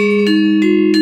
Música